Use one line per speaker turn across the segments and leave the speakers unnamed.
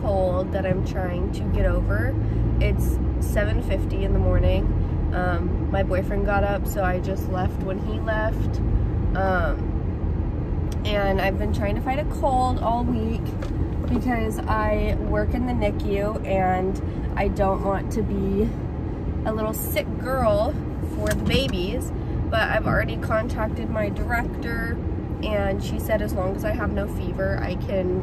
cold that I'm trying to get over. It's 7.50 in the morning. Um, my boyfriend got up so I just left when he left. Um, and I've been trying to fight a cold all week because I work in the NICU and I don't want to be a little sick girl for the babies. But I've already contacted my director and she said as long as I have no fever, I can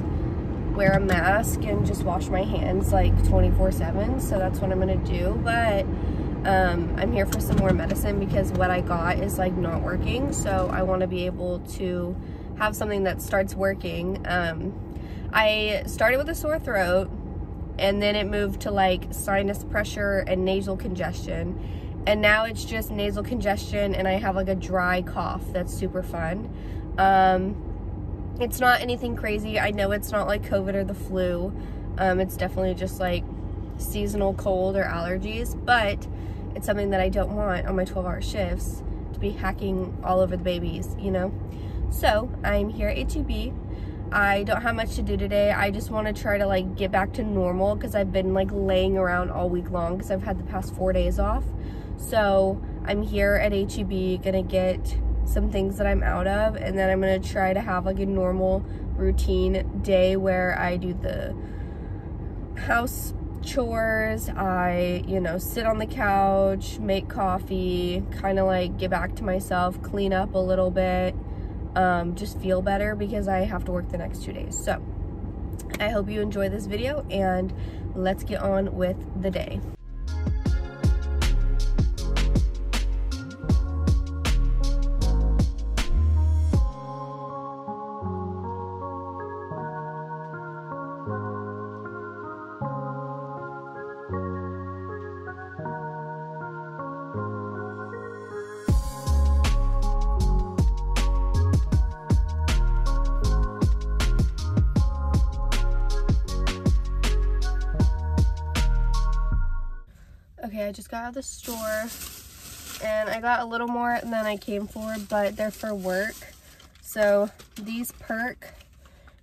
wear a mask and just wash my hands like 24 7. So that's what I'm gonna do. But um, I'm here for some more medicine because what I got is like not working. So I wanna be able to have something that starts working. Um, I started with a sore throat and then it moved to like sinus pressure and nasal congestion. And now it's just nasal congestion and I have like a dry cough that's super fun. Um, it's not anything crazy. I know it's not like COVID or the flu. Um, it's definitely just like seasonal cold or allergies, but it's something that I don't want on my 12 hour shifts to be hacking all over the babies, you know? So I'm here at HEB I don't have much to do today. I just want to try to like get back to normal because I've been like laying around all week long because I've had the past four days off. So I'm here at HEB gonna get some things that I'm out of and then I'm gonna try to have like a normal routine day where I do the house chores, I, you know, sit on the couch, make coffee, kind of like get back to myself, clean up a little bit, um, just feel better because I have to work the next two days. So I hope you enjoy this video and let's get on with the day. I just got out of the store and I got a little more than I came for, but they're for work. So these Perk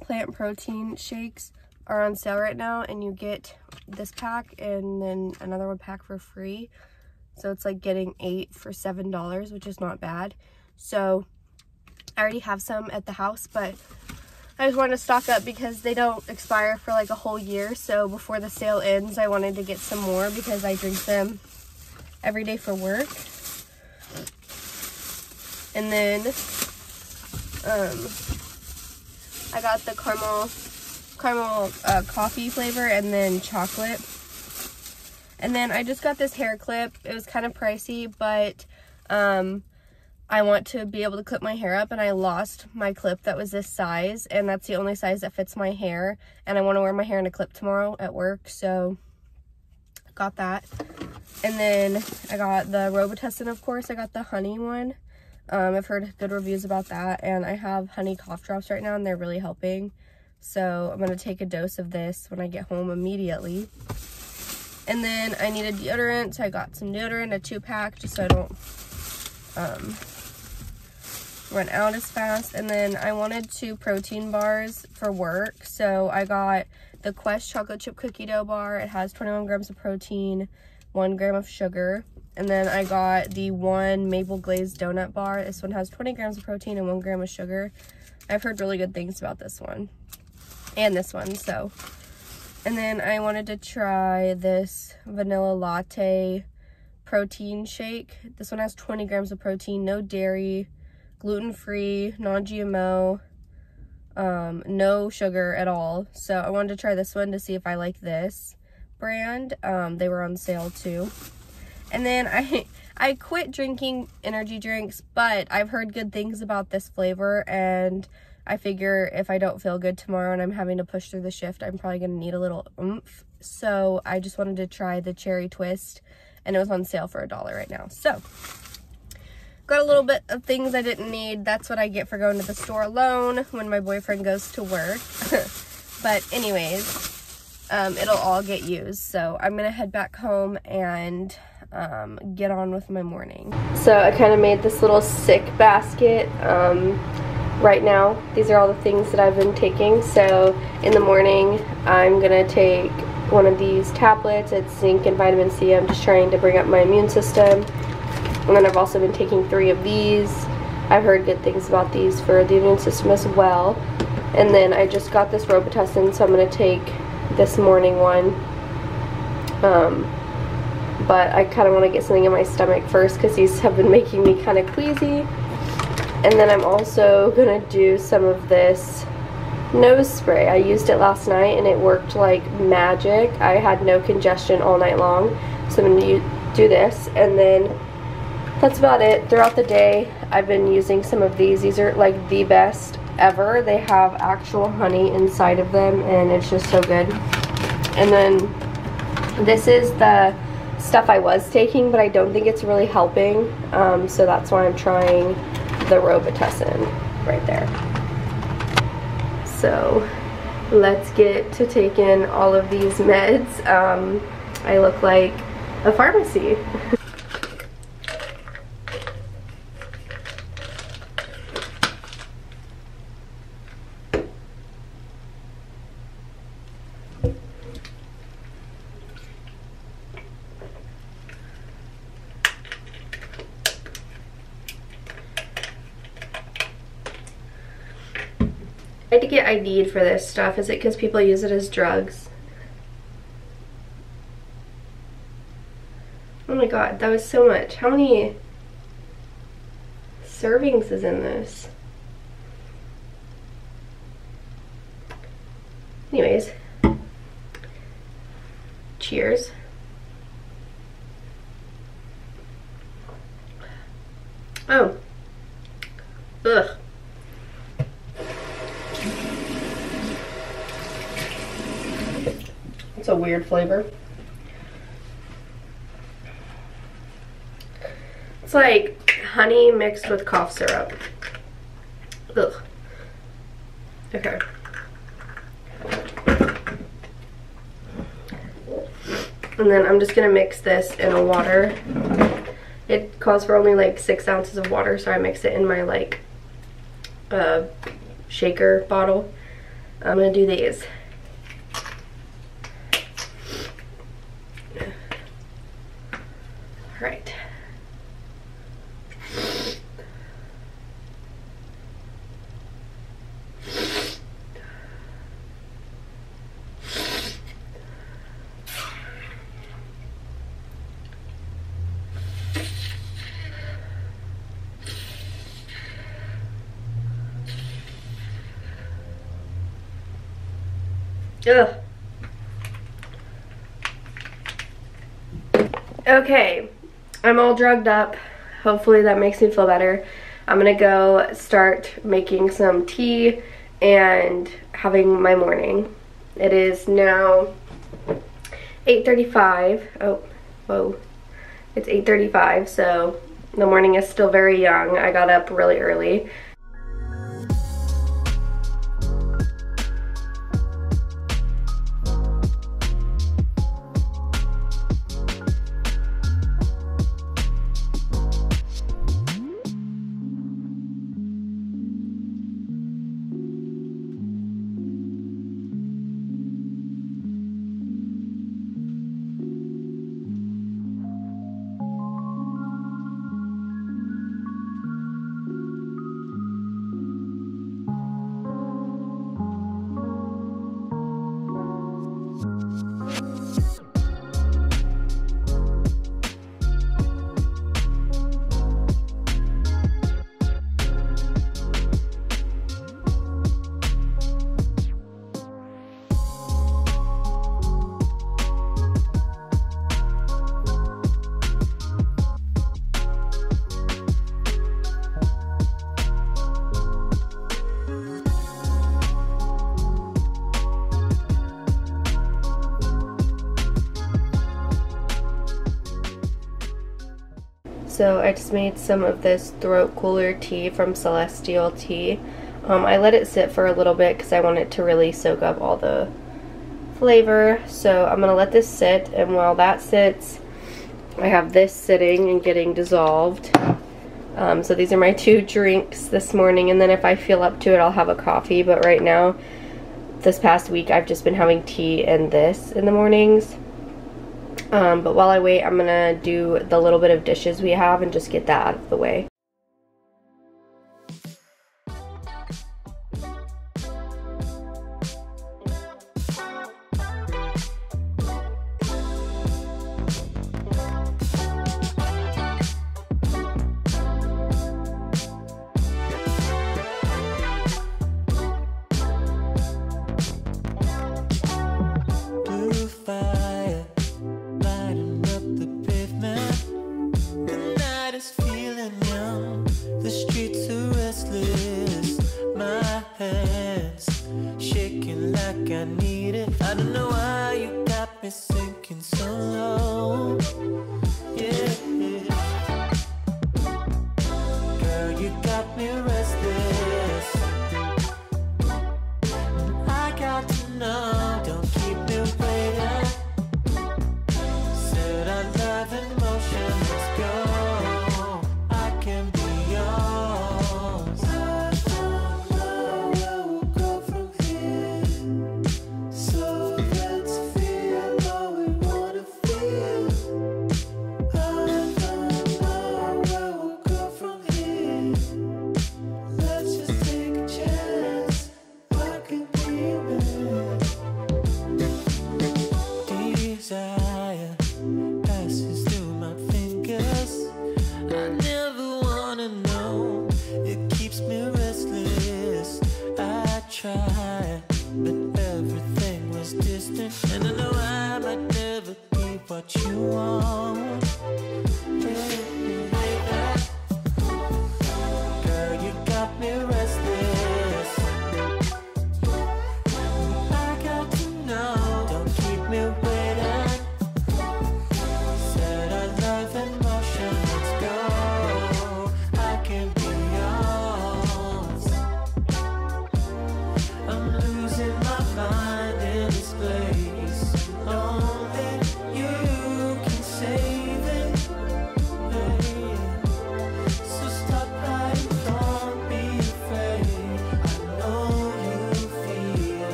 plant protein shakes are on sale right now and you get this pack and then another one pack for free. So it's like getting eight for $7, which is not bad. So I already have some at the house, but I just wanted to stock up because they don't expire for like a whole year. So before the sale ends, I wanted to get some more because I drink them every day for work. And then um, I got the caramel caramel uh, coffee flavor and then chocolate. And then I just got this hair clip. It was kind of pricey, but um, I want to be able to clip my hair up and I lost my clip that was this size and that's the only size that fits my hair and I want to wear my hair in a clip tomorrow at work so got that. And then I got the Robitussin of course. I got the honey one. Um, I've heard good reviews about that and I have honey cough drops right now and they're really helping. So I'm going to take a dose of this when I get home immediately. And then I needed deodorant so I got some deodorant a two pack just so I don't um, run out as fast. And then I wanted two protein bars for work. So I got the Quest chocolate chip cookie dough bar. It has 21 grams of protein, one gram of sugar. And then I got the one maple glazed donut bar. This one has 20 grams of protein and one gram of sugar. I've heard really good things about this one and this one. So, and then I wanted to try this vanilla latte protein shake. This one has 20 grams of protein, no dairy, gluten-free, non-GMO, um, no sugar at all. So I wanted to try this one to see if I like this brand. Um, they were on sale too. And then I, I quit drinking energy drinks, but I've heard good things about this flavor and I figure if I don't feel good tomorrow and I'm having to push through the shift, I'm probably going to need a little oomph. So I just wanted to try the cherry twist and it was on sale for a dollar right now. So Got a little bit of things I didn't need. That's what I get for going to the store alone when my boyfriend goes to work. but anyways, um, it'll all get used. So I'm going to head back home and um, get on with my morning. So I kind of made this little sick basket um, right now. These are all the things that I've been taking. So in the morning, I'm gonna take one of these tablets. It's zinc and vitamin C. I'm just trying to bring up my immune system. And then I've also been taking three of these. I've heard good things about these for the immune system as well. And then I just got this Robitussin, so I'm going to take this morning one. Um, but I kind of want to get something in my stomach first because these have been making me kind of queasy. And then I'm also going to do some of this nose spray. I used it last night and it worked like magic. I had no congestion all night long. So I'm going to do this and then that's about it. Throughout the day I've been using some of these. These are like the best ever. They have actual honey inside of them and it's just so good. And then this is the stuff I was taking but I don't think it's really helping. Um, so that's why I'm trying the Robitussin right there. So let's get to taking all of these meds. Um, I look like a pharmacy. I had to get ID'd for this stuff. Is it because people use it as drugs? Oh my god, that was so much. How many servings is in this? Anyways, cheers. Oh. Ugh. It's a weird flavor. It's like honey mixed with cough syrup. Ugh. Okay. And then I'm just gonna mix this in a water. It calls for only like six ounces of water, so I mix it in my like uh, shaker bottle. I'm gonna do these. Ugh. Okay, I'm all drugged up. Hopefully that makes me feel better. I'm gonna go start making some tea and having my morning. It is now 8.35. Oh, whoa. It's 8.35, so the morning is still very young. I got up really early. So I just made some of this throat cooler tea from Celestial Tea. Um, I let it sit for a little bit because I want it to really soak up all the flavor. So I'm going to let this sit and while that sits,
I have this sitting and getting dissolved. Um, so these are my two drinks this morning and then if I feel up to it I'll have a coffee but right now this past week I've just been having tea and this in the mornings. Um, but while I wait I'm gonna do the little bit of dishes we have and just get that out of the way.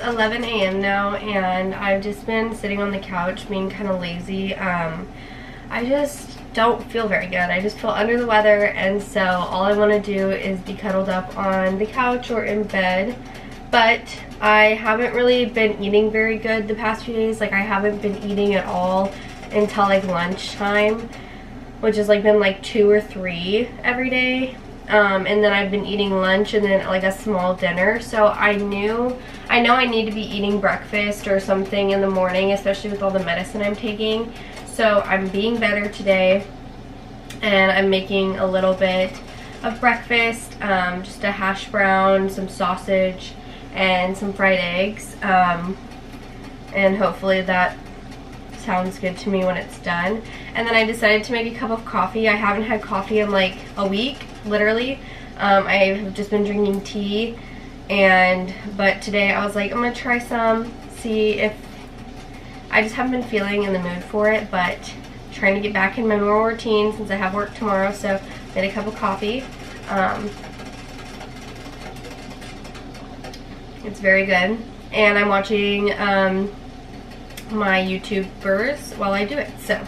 11 a.m. now and I've just been sitting on the couch being kind of lazy. Um, I just don't feel very good. I just feel under the weather and so all I want to do is be cuddled up on the couch or in bed. But I haven't really been eating very good the past few days. Like I haven't been eating at all until like lunchtime.
which has like been like two or three every day. Um, and then I've been eating lunch and then like a small dinner. So I knew, I know I need to be eating breakfast or something in the morning, especially with all the medicine I'm taking. So I'm being better today and I'm making a little bit of breakfast, um, just a hash brown, some sausage, and some fried eggs. Um, and hopefully that sounds good to me when it's done. And then I decided to make a cup of coffee. I haven't had coffee in like a week, literally. Um, I've just been drinking tea and but today I was like I'm gonna try some see if I just haven't been feeling in the mood for it but trying to get back in my normal routine since I have work tomorrow so made a cup of coffee um, it's very good and I'm watching um, my YouTubers while I do it so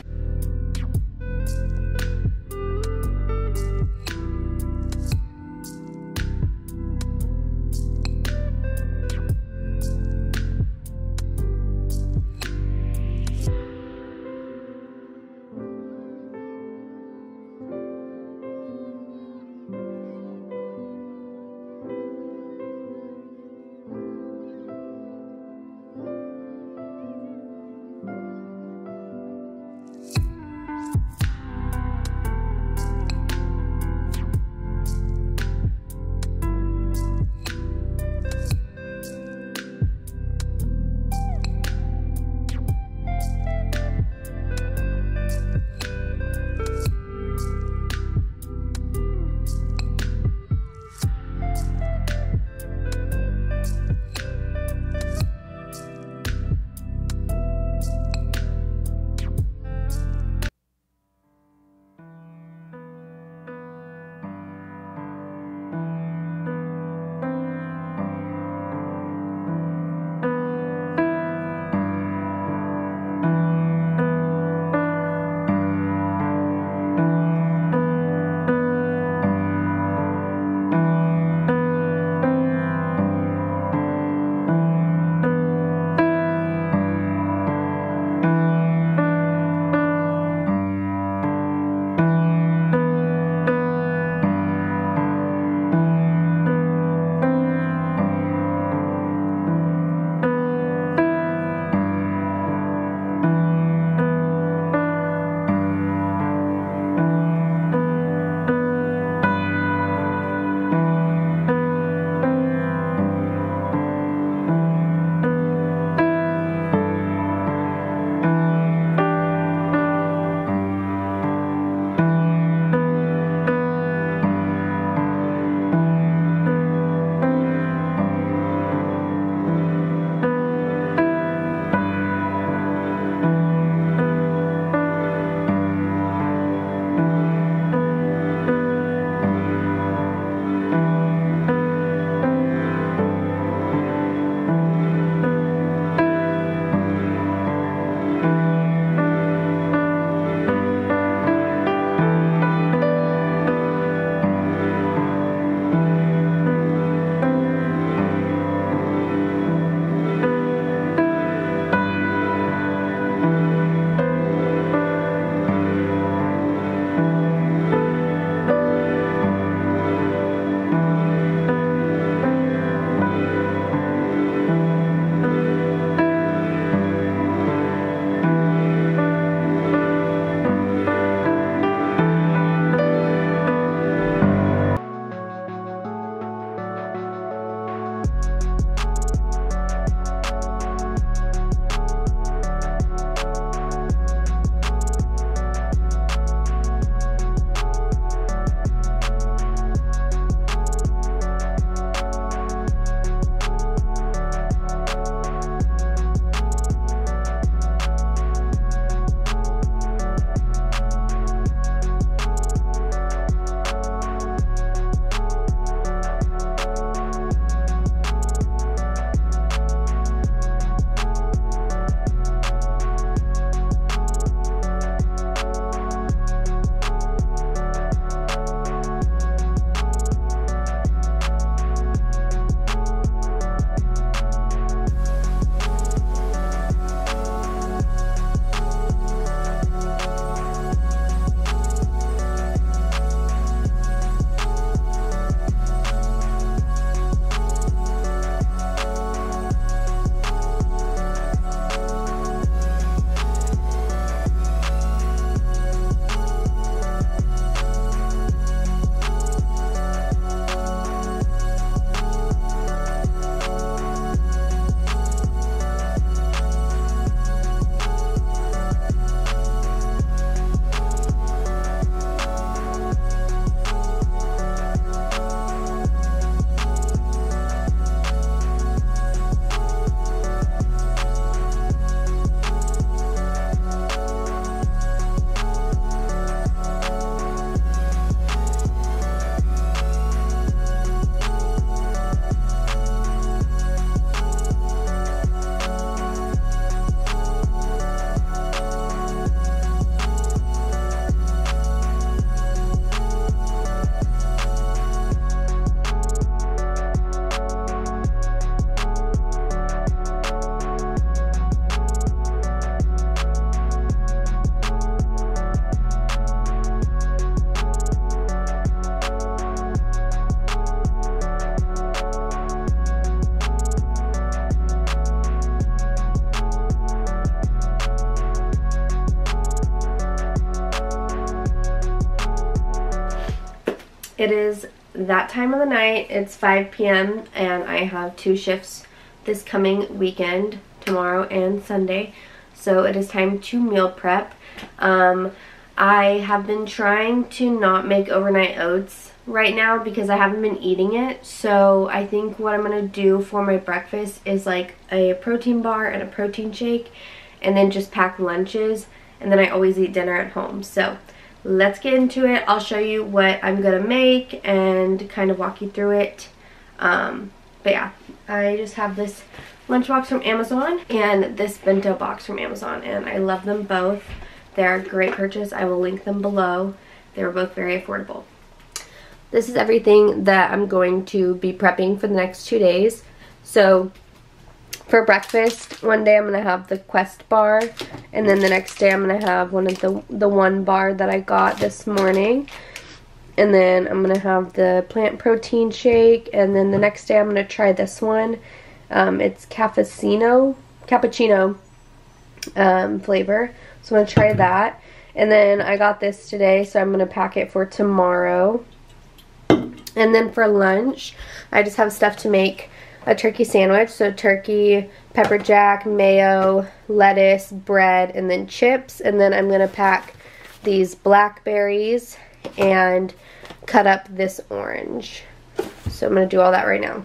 It is that time of the night. It's 5 p.m. and I have two shifts this coming weekend, tomorrow and Sunday. So it is time to meal prep. Um, I have been trying to not make overnight oats right now because I haven't been eating it. So I think what I'm going to do for my breakfast is like a protein bar and a protein shake and then just pack lunches and then I always eat dinner at home. So let's get into it. I'll show you what I'm going to make and kind of walk you through it. Um, but yeah, I just have this lunchbox from Amazon and this bento box from Amazon and I love them both. They're a great purchase. I will link them below. They were both very affordable. This is everything that I'm going to be prepping for the next two days. So for breakfast, one day I'm going to have the Quest bar, and then the next day I'm going to have one of the, the one bar that I got this morning. And then I'm going to have the plant protein shake, and then the next day I'm going to try this one. Um, it's cappuccino, cappuccino um, flavor. So I'm going to try that. And then I got this today, so I'm going to pack it for tomorrow. And then for lunch, I just have stuff to make a turkey sandwich. So turkey, pepper jack, mayo, lettuce, bread, and then chips. And then I'm going to pack these blackberries and cut up this orange. So I'm going to do all that right now.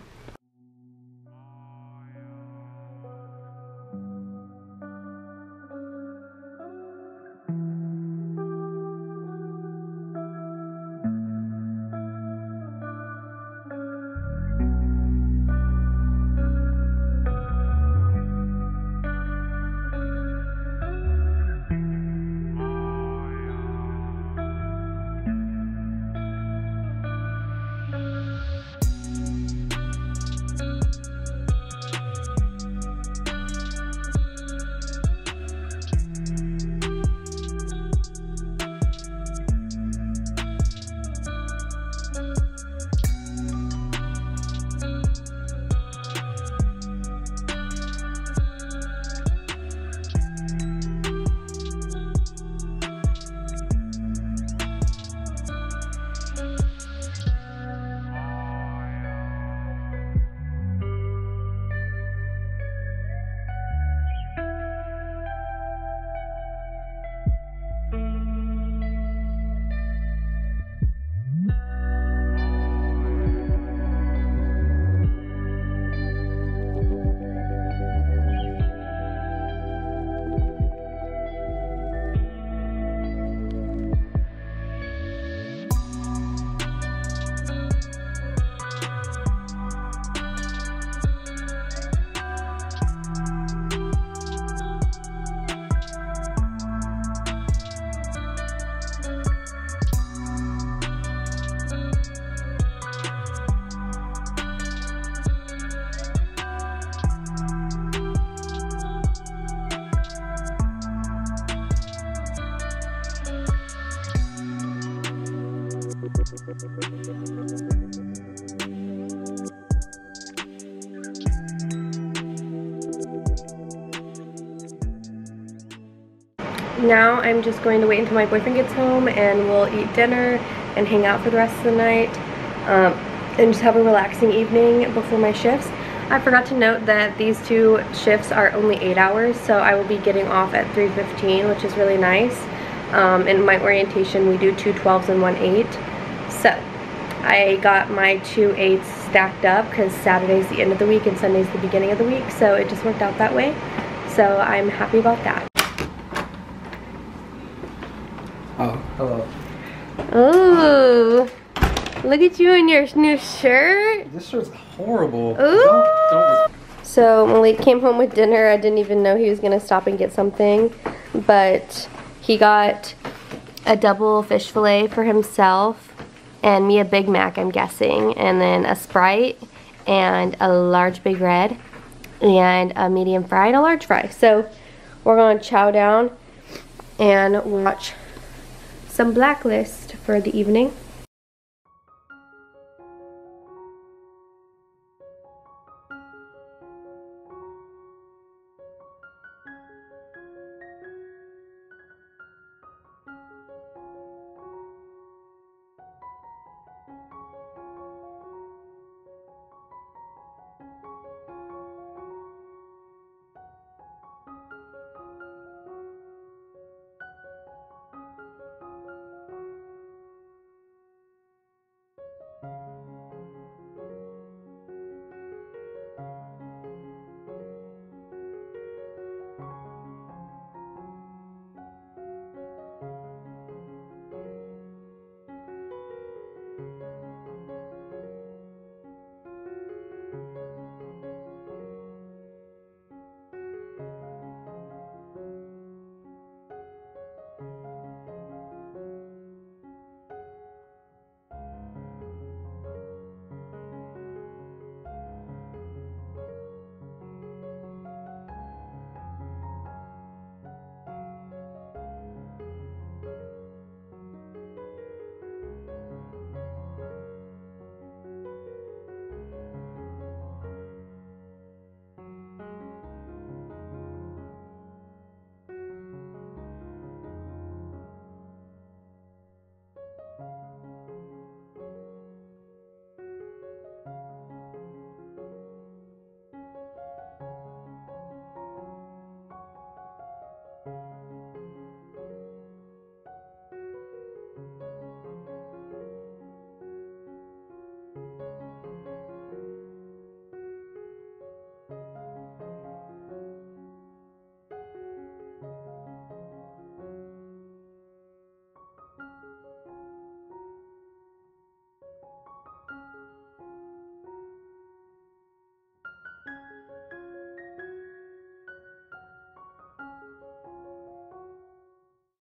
Now I'm just going to wait until my boyfriend gets home and we'll eat dinner and hang out for the rest of the night um, and just have a relaxing evening before my shifts. I forgot to note that these two shifts are only 8 hours, so I will be getting off at 3.15, which is really nice. Um, in my orientation, we do two 12s and one 8. I got my two eights stacked up because Saturday's the end of the week and Sunday's the beginning of the week, so it just worked out that way. So I'm happy about that.
Oh, hello.
Ooh. Look at you in your new shirt.
This shirt's horrible.
Ooh.
Don't, don't.
So Malik came home with dinner. I didn't even know he was going to stop and get something. But he got a double fish fillet for himself and me a Big Mac, I'm guessing. And then a Sprite and a large Big Red and a medium fry and a large fry. So we're going to chow down and watch some Blacklist for the evening.